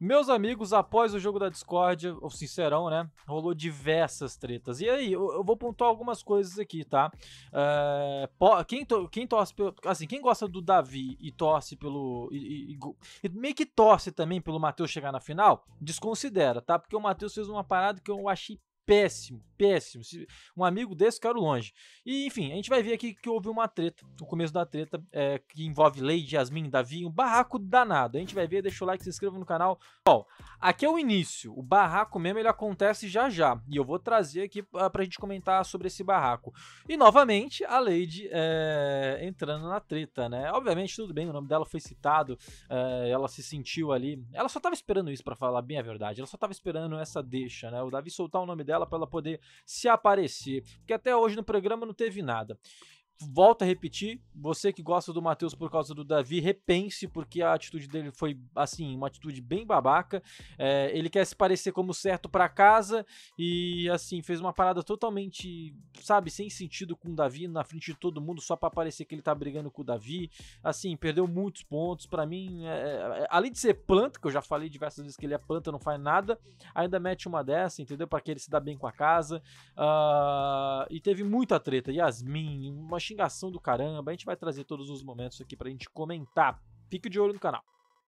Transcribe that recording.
Meus amigos, após o jogo da Discord, o sincerão, né? Rolou diversas tretas. E aí, eu, eu vou pontuar algumas coisas aqui, tá? É, quem, to, quem torce pelo. Assim, quem gosta do Davi e torce pelo. E, e, e meio que torce também pelo Matheus chegar na final, desconsidera, tá? Porque o Matheus fez uma parada que eu achei péssimo, péssimo. Um amigo desse, quero longe. E, enfim, a gente vai ver aqui que houve uma treta, o começo da treta, é, que envolve Lady, Yasmin, Davi, um barraco danado. A gente vai ver, deixa o like, se inscreva no canal. Bom, aqui é o início. O barraco mesmo, ele acontece já já. E eu vou trazer aqui pra gente comentar sobre esse barraco. E, novamente, a Lady é, entrando na treta, né? Obviamente, tudo bem, o nome dela foi citado, é, ela se sentiu ali... Ela só tava esperando isso, para falar bem a verdade. Ela só tava esperando essa deixa, né? O Davi soltar o nome dela dela para ela poder se aparecer, porque até hoje no programa não teve nada volto a repetir, você que gosta do Matheus por causa do Davi, repense, porque a atitude dele foi, assim, uma atitude bem babaca. É, ele quer se parecer como certo para casa e, assim, fez uma parada totalmente, sabe, sem sentido com o Davi na frente de todo mundo, só para parecer que ele tá brigando com o Davi. Assim, perdeu muitos pontos. para mim, é, é, além de ser planta, que eu já falei diversas vezes que ele é planta, não faz nada, ainda mete uma dessa, entendeu? Para que ele se dá bem com a casa. Uh, e teve muita treta. Yasmin, uma xingação do caramba. A gente vai trazer todos os momentos aqui pra gente comentar. Fique de olho no canal.